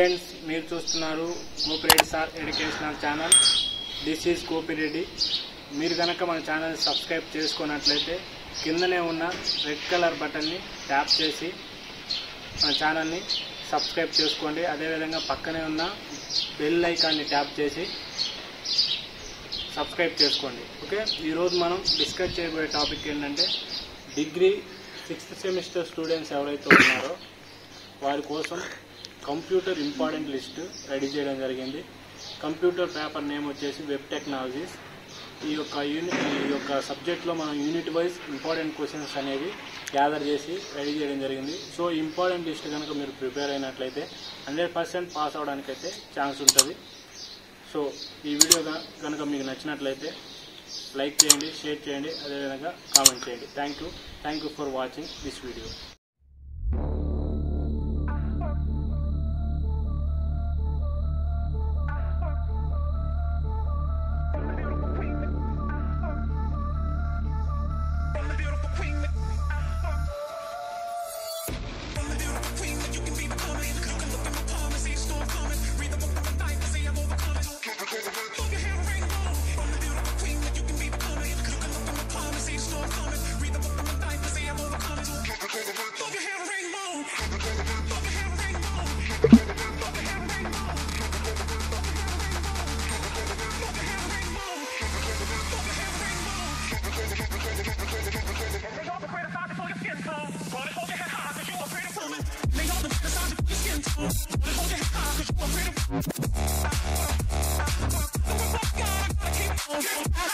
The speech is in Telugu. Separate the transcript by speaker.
Speaker 1: స్టూడెంట్స్ మీరు చూస్తున్నారు Kopireddy sir educational channel. This is Kopireddy. మీరు కనుక మన ఛానల్ సబ్స్క్రైబ్ చేసుకున్నట్లయితే కిందనే ఉన్న రెడ్ కలర్ బటన్ని ట్యాప్ చేసి మన ఛానల్ని సబ్స్క్రైబ్ చేసుకోండి. అదేవిధంగా పక్కనే ఉన్న బెల్ ఐకాన్ని ట్యాప్ చేసి సబ్స్క్రైబ్ చేసుకోండి. ఓకే? ఈరోజు మనం డిస్కస్ చేయబోయే టాపిక్ ఏంటంటే డిగ్రీ సిక్స్త్ సెమిస్టర్ స్టూడెంట్స్ ఎవరైతే ఉన్నారో వారి కోసం కంప్యూటర్ ఇంపార్టెంట్ లిస్ట్ రెడీ చేయడం జరిగింది. కంప్యూటర్ పేపర్ నేమ్ వచ్చేసి వెబ్ టెక్నాలజీస్. ఈ యొక్క యూనిట్ ఈ యొక్క సబ్జెక్ట్లో మనం యూనిట్ వైజ్ ఇంపార్టెంట్ క్వశ్చన్స్ అనేవి గ్యాదర్ చేసి రెడీ చేయడం జరిగింది. సో ఇంపార్టెంట్ లిస్ట్ కనుక మీరు ప్రిపేర్ అయినట్లయితే హండ్రెడ్ పర్సెంట్ పాస్ అవడానికైతే ఛాన్స్ ఉంటుంది. సో ఈ వీడియో కనుక మీకు నచ్చినట్లయితే లైక్ చేయండి షేర్ చేయండి అదేవిధంగా కామెంట్ చేయండి. Thank you. Thank you for watching this video.